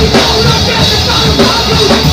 Don't look at the sun,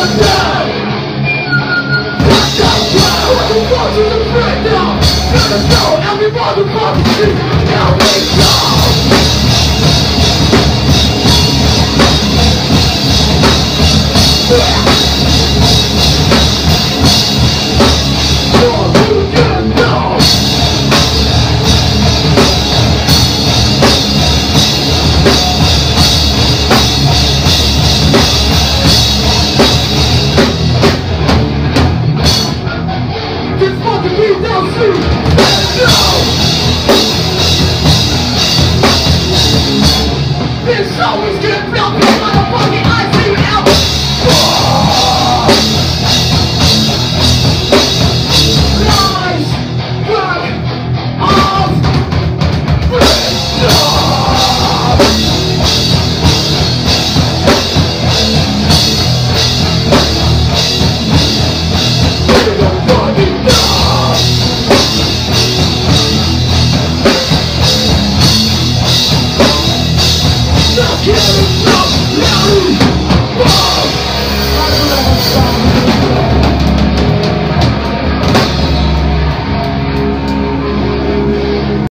Yeah. always get built, motherfucker.